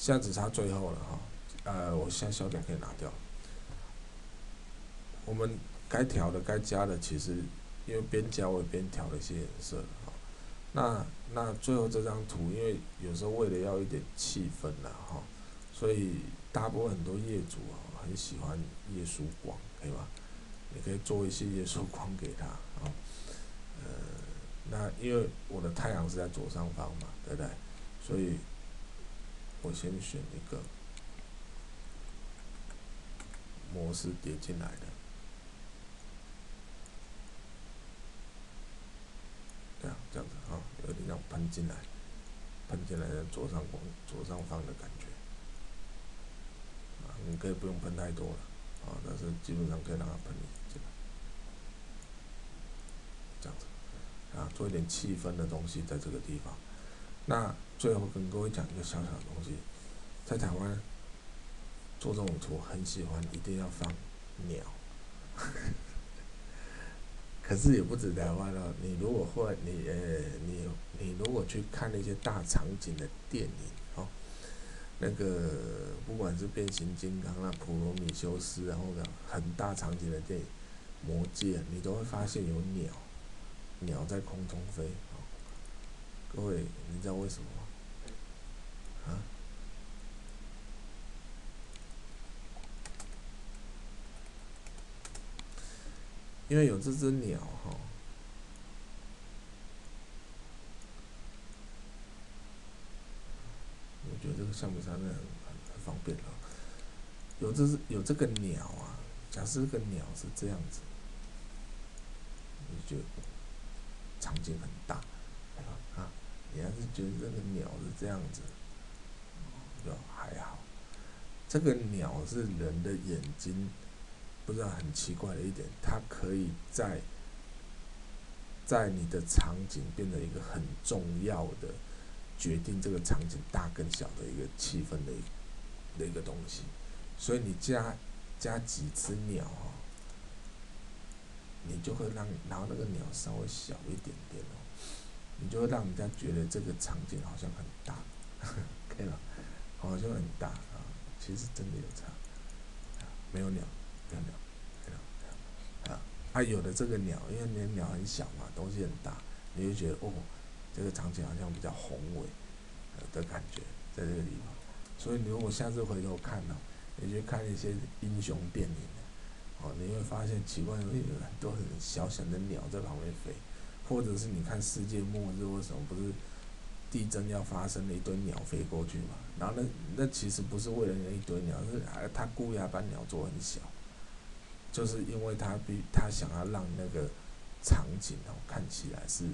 现在只差最后了哈，呃，我现在小点可以拿掉。我们该调的、该加的，其实因为边加我也边调了一些颜色哈。那那最后这张图，因为有时候为了要一点气氛呐哈，所以大部分很多业主啊很喜欢夜曙光，可以吧？你可以做一些夜曙光给他啊。呃，那因为我的太阳是在左上方嘛，对不对？所以我先选一个模式叠进来的。这样这样子啊，有点像喷进来，喷进来的左上光左上方的感觉，啊，你可以不用喷太多了，啊，但是基本上可以让它喷进来，这样子，啊，做一点气氛的东西在这个地方。那最后跟各位讲一个小小的东西，在台湾做这种图很喜欢，一定要放鸟。可是也不止台湾了，你如果会你呃你你如果去看那些大场景的电影哦，那个不管是变形金刚啊、普罗米修斯，然后呢很大场景的电影，魔戒，你都会发现有鸟，鸟在空中飞。各位，你知道为什么吗？啊？因为有这只鸟哈，我觉得这个橡皮擦呢很很方便啊。有这只有这个鸟啊，假设这个鸟是这样子，你就场景很大，啊，你要是觉得这个鸟是这样子，还好。这个鸟是人的眼睛。不知道很奇怪的一点，它可以在在你的场景变得一个很重要的决定这个场景大跟小的一个气氛的的一个东西，所以你加加几只鸟哦，你就会让然后那个鸟稍微小一点点哦，你就会让人家觉得这个场景好像很大，可以了，好像很大啊，其实真的有差啊，没有鸟。没有鸟，没有鸟啊，啊，有的这个鸟，因为那鸟很小嘛，东西很大，你就觉得哦，这个场景好像比较宏伟的感觉，在这个地方。所以你如果下次回头看呢，你去看一些英雄电影，哦，你会发现奇怪，有很多很小小的鸟在旁边飞，或者是你看世界末日或什么，不是地震要发生了一堆鸟飞过去嘛？然后那那其实不是为了那一堆鸟，是还他故意要把鸟做很小。就是因为他比他想要让那个场景哦看起来是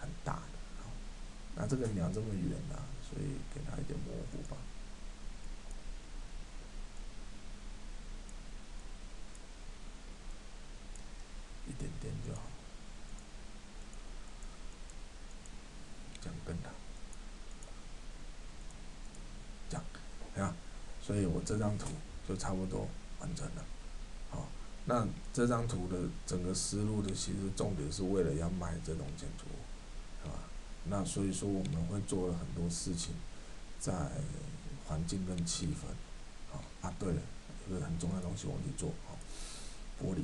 很大的，那这个鸟这么远啊，所以给他一点模糊吧，一点点就好，这样更大，这样，啊，所以我这张图就差不多完成了。好那这张图的整个思路的其实重点是为了要卖这种建筑，是吧？那所以说我们会做了很多事情，在环境跟气氛，好啊，对了，一个很重要的东西我们去做，好，玻璃。